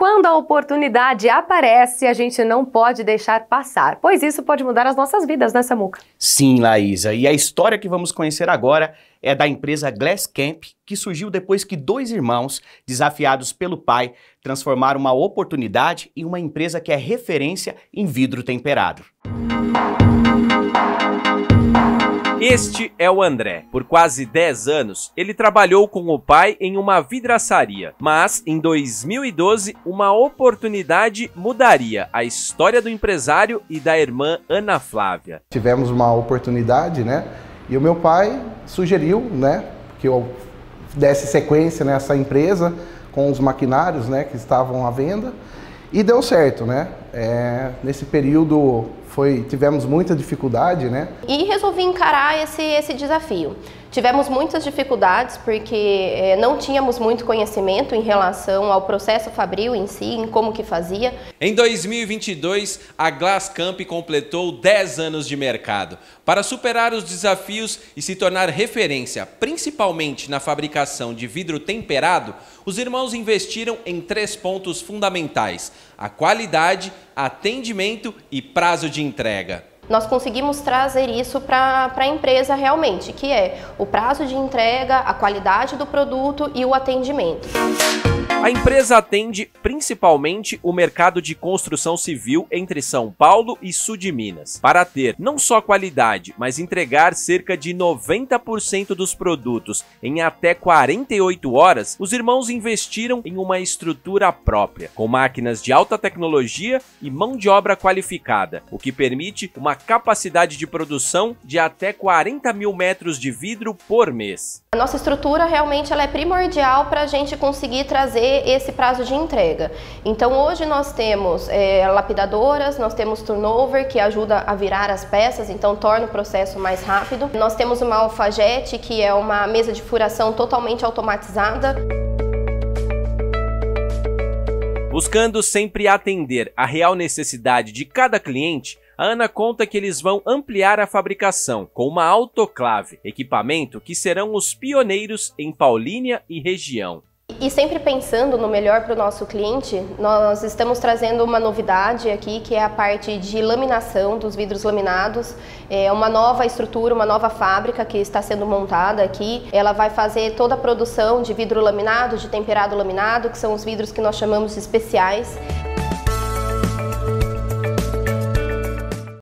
Quando a oportunidade aparece, a gente não pode deixar passar, pois isso pode mudar as nossas vidas, né, Samuca? Sim, Laísa. E a história que vamos conhecer agora é da empresa Glass Camp, que surgiu depois que dois irmãos, desafiados pelo pai, transformaram uma oportunidade em uma empresa que é referência em vidro temperado. Este é o André. Por quase 10 anos, ele trabalhou com o pai em uma vidraçaria. Mas, em 2012, uma oportunidade mudaria a história do empresário e da irmã Ana Flávia. Tivemos uma oportunidade, né? E o meu pai sugeriu, né, que eu desse sequência nessa empresa com os maquinários, né, que estavam à venda. E deu certo, né? É, nesse período foi, tivemos muita dificuldade, né? E resolvi encarar esse, esse desafio. Tivemos muitas dificuldades porque é, não tínhamos muito conhecimento em relação ao processo fabril em si, em como que fazia. Em 2022, a Glasscamp completou 10 anos de mercado. Para superar os desafios e se tornar referência, principalmente na fabricação de vidro temperado, os irmãos investiram em três pontos fundamentais: a qualidade, atendimento e prazo de entrega nós conseguimos trazer isso para a empresa realmente, que é o prazo de entrega, a qualidade do produto e o atendimento. A empresa atende principalmente o mercado de construção civil entre São Paulo e sul de Minas, para ter não só qualidade, mas entregar cerca de 90% dos produtos em até 48 horas. Os irmãos investiram em uma estrutura própria, com máquinas de alta tecnologia e mão de obra qualificada, o que permite uma capacidade de produção de até 40 mil metros de vidro por mês. A nossa estrutura realmente ela é primordial para a gente conseguir trazer esse prazo de entrega. Então hoje nós temos é, lapidadoras, nós temos turnover que ajuda a virar as peças, então torna o processo mais rápido. Nós temos uma alfajete que é uma mesa de furação totalmente automatizada. Buscando sempre atender a real necessidade de cada cliente, a Ana conta que eles vão ampliar a fabricação com uma autoclave, equipamento que serão os pioneiros em Paulínia e região. E sempre pensando no melhor para o nosso cliente, nós estamos trazendo uma novidade aqui, que é a parte de laminação dos vidros laminados. É uma nova estrutura, uma nova fábrica que está sendo montada aqui. Ela vai fazer toda a produção de vidro laminado, de temperado laminado, que são os vidros que nós chamamos de especiais.